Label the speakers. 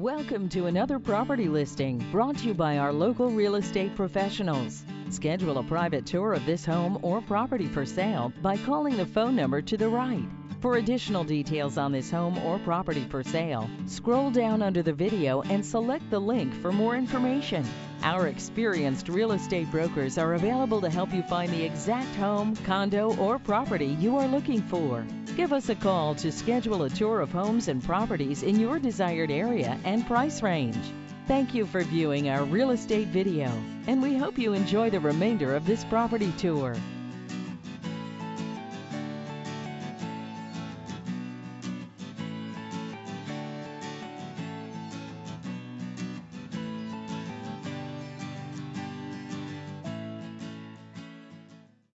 Speaker 1: Welcome to another property listing brought to you by our local real estate professionals. Schedule a private tour of this home or property for sale by calling the phone number to the right. For additional details on this home or property for sale, scroll down under the video and select the link for more information. Our experienced real estate brokers are available to help you find the exact home, condo, or property you are looking for. Give us a call to schedule a tour of homes and properties in your desired area and price range. Thank you for viewing our real estate video, and we hope you enjoy the remainder of this property tour.